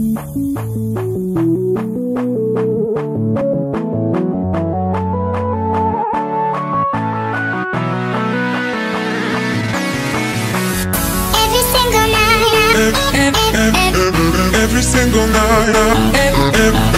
Every single night. Every single night. Every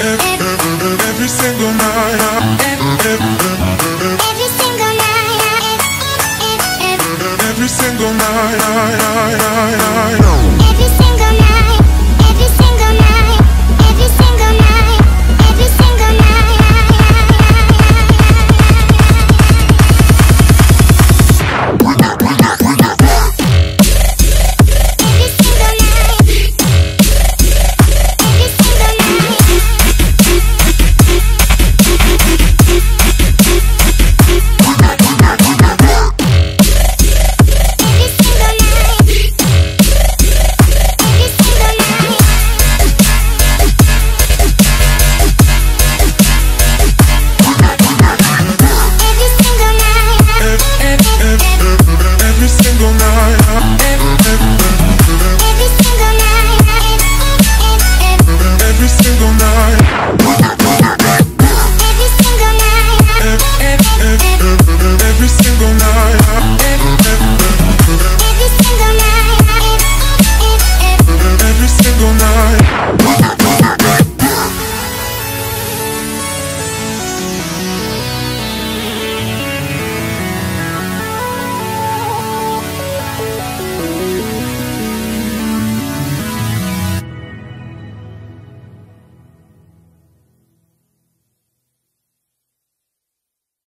every single night. Every single night. Every single night.